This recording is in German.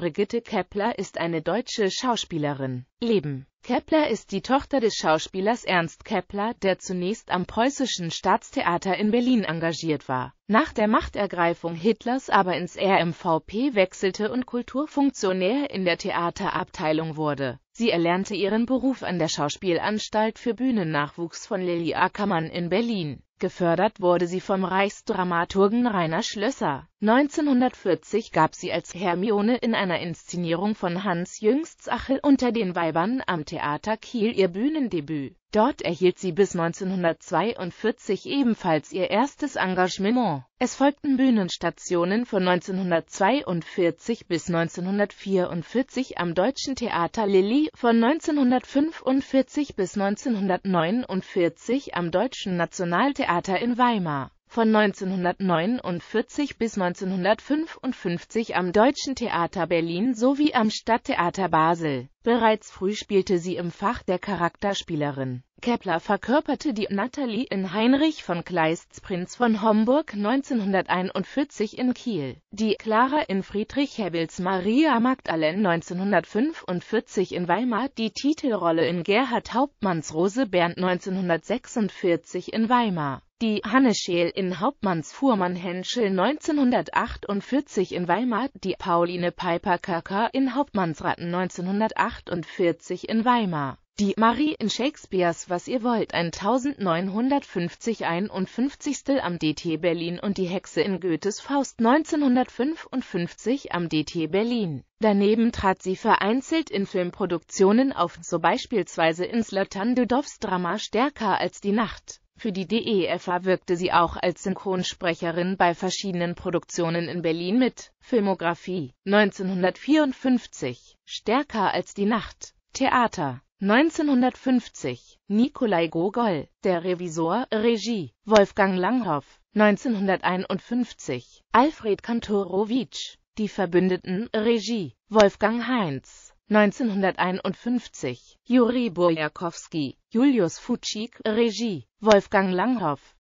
Brigitte Kepler ist eine deutsche Schauspielerin. Leben Kepler ist die Tochter des Schauspielers Ernst Kepler, der zunächst am Preußischen Staatstheater in Berlin engagiert war, nach der Machtergreifung Hitlers aber ins RMVP wechselte und Kulturfunktionär in der Theaterabteilung wurde. Sie erlernte ihren Beruf an der Schauspielanstalt für Bühnennachwuchs von Lilli Ackermann in Berlin Gefördert wurde sie vom Reichsdramaturgen Rainer Schlösser. 1940 gab sie als Hermine in einer Inszenierung von Hans Jüngsts Achel unter den Weibern am Theater Kiel ihr Bühnendebüt Dort erhielt sie bis 1942 ebenfalls ihr erstes Engagement. Es folgten Bühnenstationen von 1942 bis 1944 am Deutschen Theater Lilli, von 1945 bis 1949 am Deutschen Nationaltheater in Weimar von 1949 bis 1955 am Deutschen Theater Berlin sowie am Stadttheater Basel. Bereits früh spielte sie im Fach der Charakterspielerin. Kepler verkörperte die Natalie in Heinrich von Kleists Prinz von Homburg 1941 in Kiel, die Clara in Friedrich Hebbels Maria Magdalene 1945 in Weimar, die Titelrolle in Gerhard Hauptmanns Rose Bernd 1946 in Weimar die Hanne Scheel in Hauptmanns Fuhrmann Henschel 1948 in Weimar, die Pauline Piper-Köcker in Hauptmannsratten 1948 in Weimar, die Marie in Shakespeares Was ihr wollt 1950 51. am DT Berlin und die Hexe in Goethes Faust 1955 am DT Berlin. Daneben trat sie vereinzelt in Filmproduktionen auf, so beispielsweise in Zlatan Dudovs Drama Stärker als die Nacht für die DEFA wirkte sie auch als Synchronsprecherin bei verschiedenen Produktionen in Berlin mit. Filmografie 1954 Stärker als die Nacht Theater 1950 Nikolai Gogol Der Revisor Regie Wolfgang Langhoff 1951 Alfred Kantorowicz Die Verbündeten Regie Wolfgang Heinz 1951. Juri Bojakowski, Julius Fučík Regie. Wolfgang Langhoff